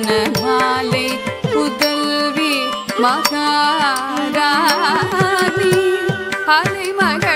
माले पुदल्वि महाराणी हरिमग